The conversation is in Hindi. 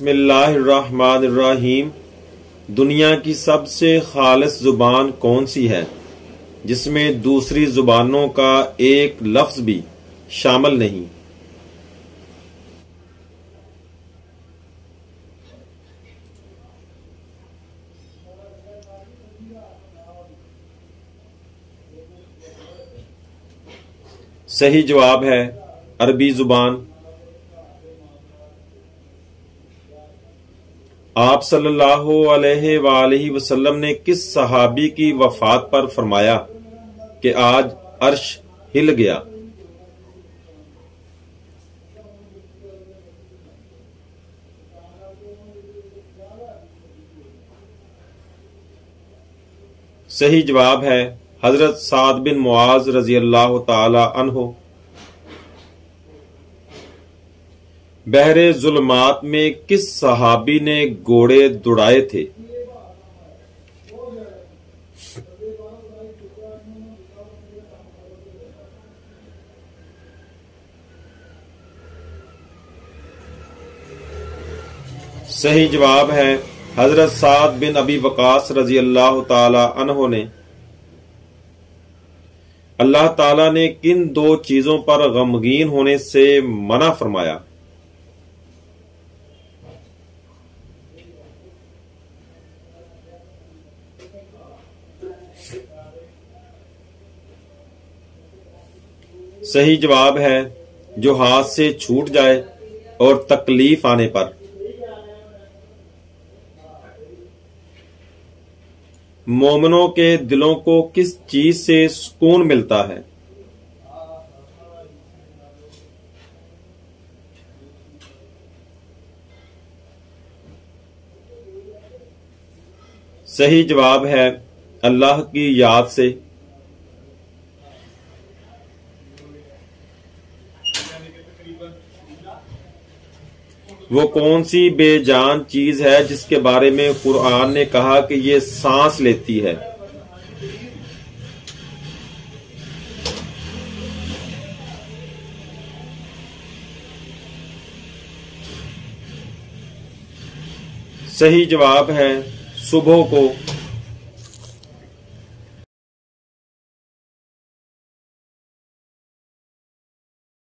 बिस्मिल्लाहिर्रहमानिर्रहीम। दुनिया की सबसे खालस ज़ुबान कौन सी है? जिसमें दूसरी जुबानों का एक लफ्ज भी शामिल नहीं। सही जवाब है अरबी ज़ुबान। आप सल्लल्लाहु अलैहि वसल्लम ने किस सहाबी की वफात पर फरमाया कि आज अर्श हिल गया? सही जवाब है हज़रत साद बिन मुआज रज़ी अल्लाह तहो बहरे जुलमात में किस सहाबी ने घोड़े दुड़ाए थे? सही जवाब है, हज़रत साद बिन अबी वकास रज़ी अल्लाह तहो ने। अल्लाह ताला ने किन दो चीज़ों पर गमगीन होने से मना फरमाया? सही जवाब है, जो हाथ से छूट जाए और तकलीफ़ आने पर। मोमनों के दिलों को किस चीज़ से सुकून मिलता है? सही जवाब है अल्लाह की याद से। वो कौन सी बेजान चीज़ है जिसके बारे में कुरान ने कहा कि ये सांस लेती है? सही जवाब है सुबह को।